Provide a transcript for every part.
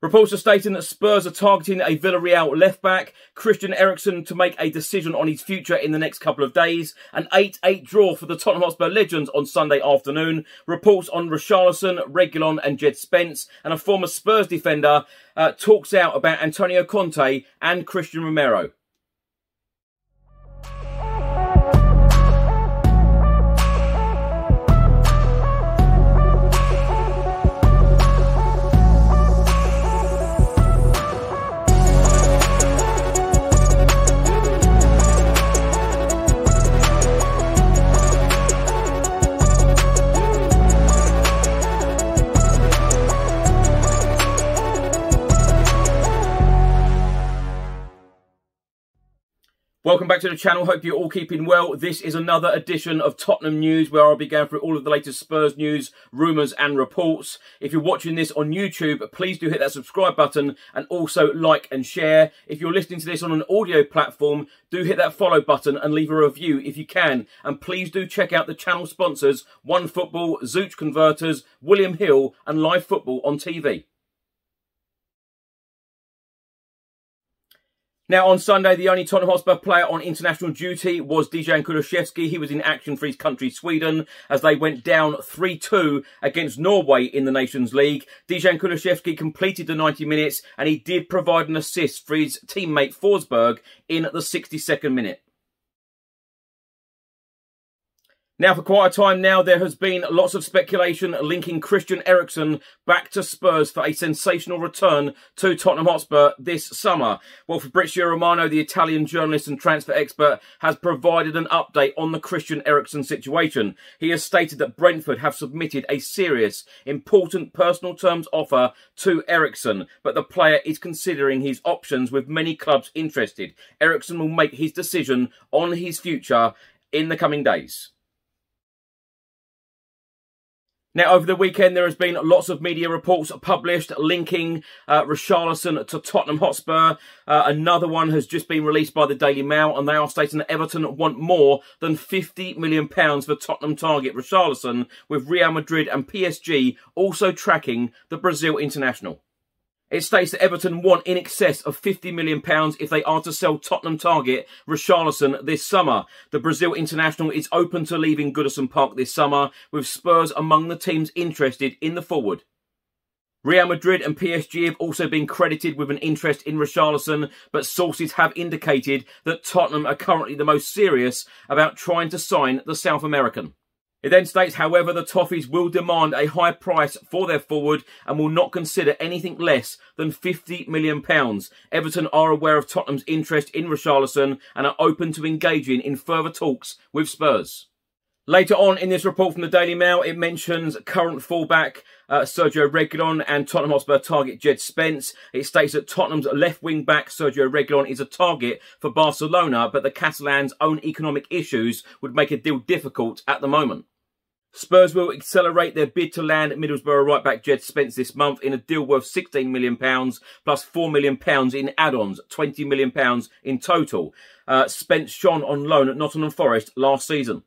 Reports are stating that Spurs are targeting a Villarreal left back, Christian Eriksen to make a decision on his future in the next couple of days, an 8-8 draw for the Tottenham Hotspur Legends on Sunday afternoon, reports on Richarlison, Reguilon and Jed Spence, and a former Spurs defender uh, talks out about Antonio Conte and Cristian Romero. Welcome back to the channel. Hope you're all keeping well. This is another edition of Tottenham News where I'll be going through all of the latest Spurs news, rumours and reports. If you're watching this on YouTube, please do hit that subscribe button and also like and share. If you're listening to this on an audio platform, do hit that follow button and leave a review if you can. And please do check out the channel sponsors, One Football, Zooch Converters, William Hill and Live Football on TV. Now, on Sunday, the only Tottenham Hotspur player on international duty was Dejan Kulusevski. He was in action for his country, Sweden, as they went down 3-2 against Norway in the Nations League. Dejan Kulusevski completed the 90 minutes, and he did provide an assist for his teammate Forsberg in the 62nd minute. Now, for quite a time now, there has been lots of speculation linking Christian Eriksen back to Spurs for a sensational return to Tottenham Hotspur this summer. Well, Fabrizio Romano, the Italian journalist and transfer expert, has provided an update on the Christian Eriksen situation. He has stated that Brentford have submitted a serious, important personal terms offer to Eriksen, but the player is considering his options with many clubs interested. Eriksen will make his decision on his future in the coming days. Now, over the weekend, there has been lots of media reports published linking uh, Richarlison to Tottenham Hotspur. Uh, another one has just been released by the Daily Mail, and they are stating that Everton want more than £50 million for Tottenham target Richarlison, with Real Madrid and PSG also tracking the Brazil international. It states that Everton want in excess of £50 million if they are to sell Tottenham target Richarlison this summer. The Brazil international is open to leaving Goodison Park this summer, with Spurs among the teams interested in the forward. Real Madrid and PSG have also been credited with an interest in Richarlison, but sources have indicated that Tottenham are currently the most serious about trying to sign the South American. It then states, however, the Toffees will demand a high price for their forward and will not consider anything less than £50 million. Everton are aware of Tottenham's interest in Richarlison and are open to engaging in further talks with Spurs. Later on in this report from the Daily Mail, it mentions current fullback uh, Sergio Reguilon and Tottenham Hotspur target Jed Spence. It states that Tottenham's left wing back Sergio Reguilon is a target for Barcelona, but the Catalans' own economic issues would make a deal difficult at the moment. Spurs will accelerate their bid to land Middlesbrough right back Jed Spence this month in a deal worth £16 million plus £4 million in add-ons, £20 million in total. Uh, Spence shone on loan at Nottingham Forest last season.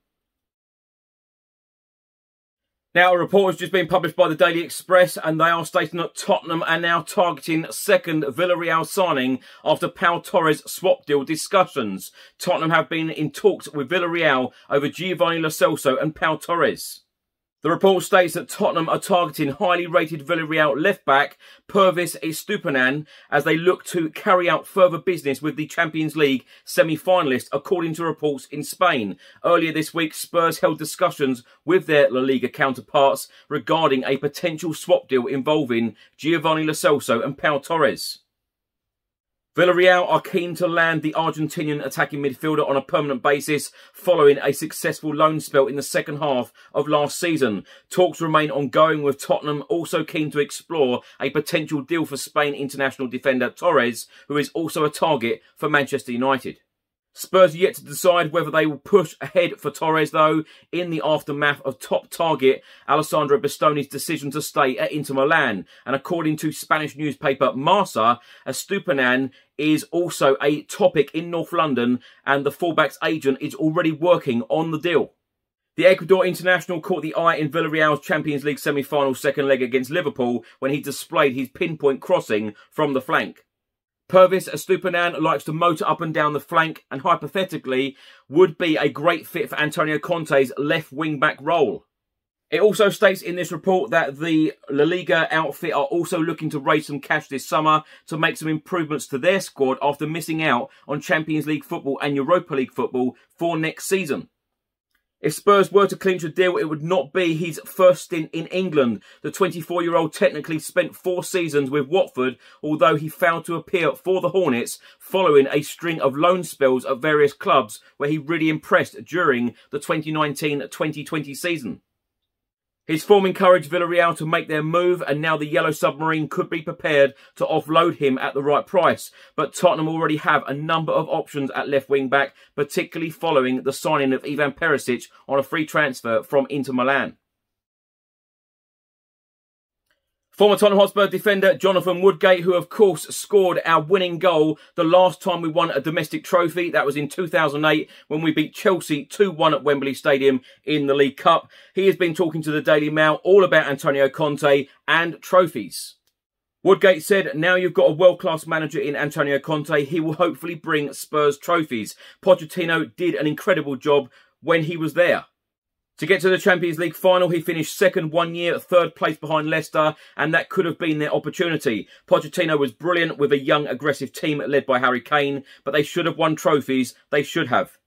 Now, a report has just been published by the Daily Express, and they are stating that Tottenham are now targeting second Villarreal signing after Pau Torres swap deal discussions. Tottenham have been in talks with Villarreal over Giovanni Lo Celso and Pau Torres. The report states that Tottenham are targeting highly rated Villarreal left-back Pervis Estupinan as they look to carry out further business with the Champions League semi-finalist, according to reports in Spain. Earlier this week, Spurs held discussions with their La Liga counterparts regarding a potential swap deal involving Giovanni Lo Celso and Pau Torres. Villarreal are keen to land the Argentinian attacking midfielder on a permanent basis following a successful loan spell in the second half of last season. Talks remain ongoing with Tottenham also keen to explore a potential deal for Spain international defender Torres, who is also a target for Manchester United. Spurs yet to decide whether they will push ahead for Torres, though, in the aftermath of top target Alessandro Bastoni's decision to stay at Inter Milan. And according to Spanish newspaper Marca, Estupinan is also a topic in North London, and the fullback's agent is already working on the deal. The Ecuador international caught the eye in Villarreal's Champions League semi-final second leg against Liverpool when he displayed his pinpoint crossing from the flank. Pervis Estupinan likes to motor up and down the flank and hypothetically would be a great fit for Antonio Conte's left wing-back role. It also states in this report that the La Liga outfit are also looking to raise some cash this summer to make some improvements to their squad after missing out on Champions League football and Europa League football for next season. If Spurs were to clinch a deal, it would not be his first stint in England. The 24-year-old technically spent four seasons with Watford, although he failed to appear for the Hornets following a string of loan spells at various clubs where he really impressed during the 2019-2020 season. His form encouraged Villarreal to make their move and now the Yellow Submarine could be prepared to offload him at the right price. But Tottenham already have a number of options at left wing back, particularly following the signing of Ivan Perisic on a free transfer from Inter Milan. Former Tottenham Hotspur defender Jonathan Woodgate, who of course scored our winning goal the last time we won a domestic trophy. That was in 2008 when we beat Chelsea 2-1 at Wembley Stadium in the League Cup. He has been talking to the Daily Mail all about Antonio Conte and trophies. Woodgate said, now you've got a world-class manager in Antonio Conte, he will hopefully bring Spurs trophies. Pochettino did an incredible job when he was there. To get to the Champions League final, he finished second one year, third place behind Leicester, and that could have been their opportunity. Pochettino was brilliant with a young, aggressive team led by Harry Kane, but they should have won trophies. They should have.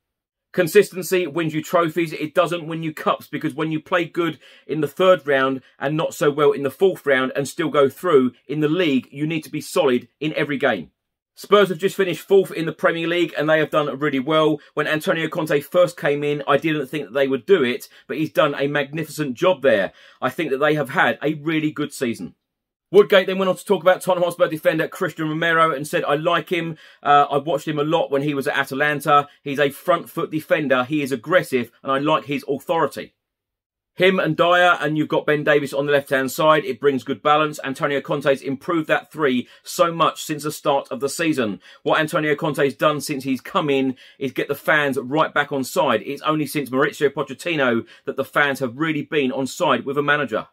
Consistency wins you trophies. It doesn't win you cups because when you play good in the third round and not so well in the fourth round and still go through in the league, you need to be solid in every game. Spurs have just finished fourth in the Premier League and they have done really well. When Antonio Conte first came in, I didn't think that they would do it, but he's done a magnificent job there. I think that they have had a really good season. Woodgate then went on to talk about Tottenham Hotspur defender Cristian Romero and said, I like him. Uh, I watched him a lot when he was at Atalanta. He's a front foot defender. He is aggressive and I like his authority. Him and Dier, and you've got Ben Davies on the left-hand side. It brings good balance. Antonio Conte's improved that three so much since the start of the season. What Antonio Conte's done since he's come in is get the fans right back on side. It's only since Maurizio Pochettino that the fans have really been on side with a manager.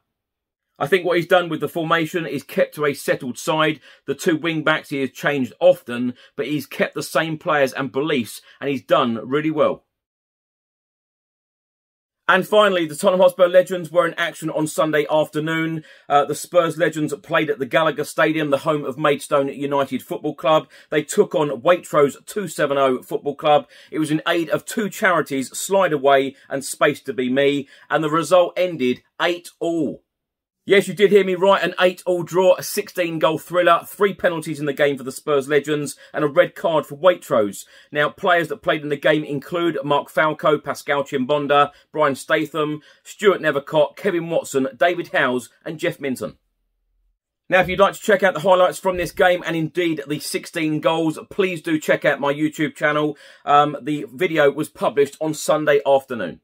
I think what he's done with the formation is kept to a settled side. The two wing backs he has changed often, but he's kept the same players and beliefs, and he's done really well. And finally, the Tottenham Hotspur Legends were in action on Sunday afternoon. Uh, the Spurs Legends played at the Gallagher Stadium, the home of Maidstone United Football Club. They took on Waitrose 270 Football Club. It was in aid of two charities, Slide Away and Space to Be Me. And the result ended 8 all. Yes, you did hear me right. An 8-all draw, a 16-goal thriller, three penalties in the game for the Spurs legends, and a red card for Waitrose. Now, players that played in the game include Mark Falco, Pascal Chimbonda, Brian Statham, Stuart Nethercott, Kevin Watson, David Howells, and Jeff Minton. Now, if you'd like to check out the highlights from this game and indeed the 16 goals, please do check out my YouTube channel. Um, the video was published on Sunday afternoon.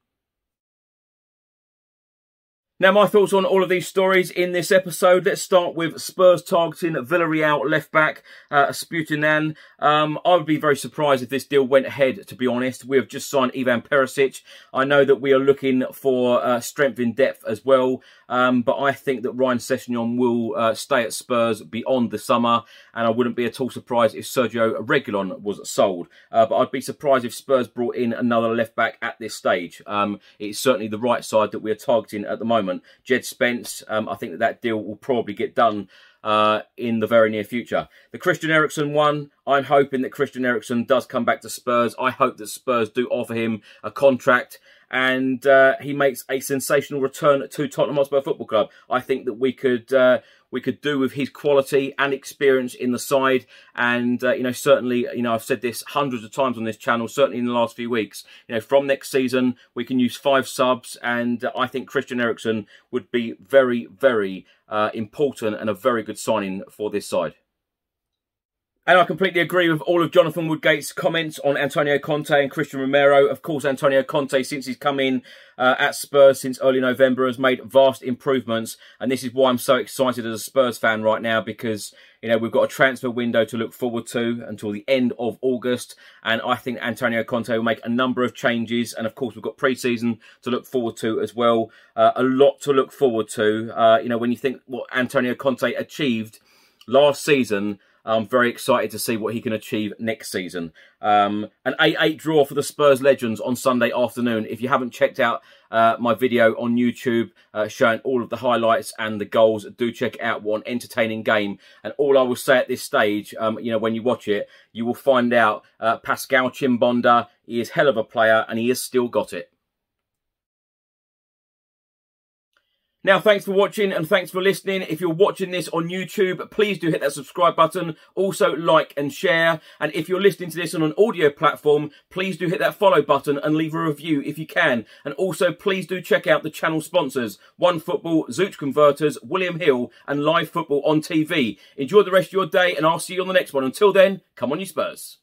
Now, my thoughts on all of these stories in this episode. Let's start with Spurs targeting Villarreal left back uh, Estupinan. Um, I would be very surprised if this deal went ahead, to be honest. We have just signed Ivan Perisic. I know that we are looking for uh, strength in depth as well, um, but I think that Ryan Sessegnon will uh, stay at Spurs beyond the summer, and I wouldn't be at all surprised if Sergio Reguilon was sold. Uh, but I'd be surprised if Spurs brought in another left back at this stage. Um, it's certainly the right side that we are targeting at the moment moment. Jed Spence, um, I think that that deal will probably get done uh, in the very near future. The Christian Eriksen one, I'm hoping that Christian Eriksen does come back to Spurs. I hope that Spurs do offer him a contract and uh, he makes a sensational return to Tottenham Hotspur Football Club. I think that we could uh, we could do with his quality and experience in the side. And, uh, you know, certainly, you know, I've said this hundreds of times on this channel, certainly in the last few weeks. You know, from next season, we can use five subs. And uh, I think Christian Eriksen would be very, very uh, important and a very good signing for this side. And I completely agree with all of Jonathan Woodgate's comments on Antonio Conte and Cristian Romero. Of course, Antonio Conte, since he's come in uh, at Spurs since early November, has made vast improvements. And this is why I'm so excited as a Spurs fan right now because, you know, we've got a transfer window to look forward to until the end of August. And I think Antonio Conte will make a number of changes. And of course, we've got pre-season to look forward to as well. Uh, a lot to look forward to. Uh, you know, when you think what Antonio Conte achieved last season, I'm very excited to see what he can achieve next season. Um, an 8-8 draw for the Spurs Legends on Sunday afternoon. If you haven't checked out uh, my video on YouTube uh, showing all of the highlights and the goals, do check out. What an entertaining game. And all I will say at this stage, um, you know, when you watch it, you will find out uh, Pascal Chimbonda, he is hell of a player and he has still got it. Now, thanks for watching and thanks for listening. If you're watching this on YouTube, please do hit that subscribe button. Also, like and share. And if you're listening to this on an audio platform, please do hit that follow button and leave a review if you can. And also, please do check out the channel sponsors, One Football, Zoot Converters, William Hill, and Live Football on TV. Enjoy the rest of your day, and I'll see you on the next one. Until then, come on, you Spurs.